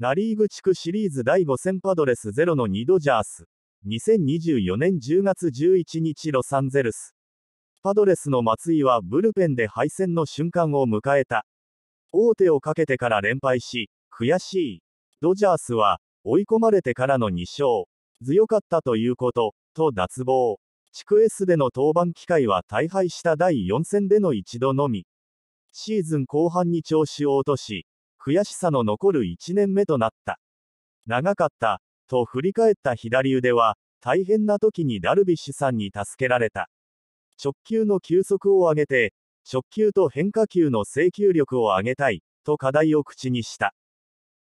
ナリーグ地区シリーズ第5戦パドレス0の2ドジャース。2024年10月11日ロサンゼルス。パドレスの松井はブルペンで敗戦の瞬間を迎えた。王手をかけてから連敗し、悔しい。ドジャースは、追い込まれてからの2勝。強かったということ、と脱帽。地区 S での登板機会は大敗した第4戦での一度のみ。シーズン後半に調子を落とし、悔しさの残る1年目となった。長かった、と振り返った左腕は、大変な時にダルビッシュさんに助けられた。直球の球速を上げて、直球と変化球の制球力を上げたい、と課題を口にした。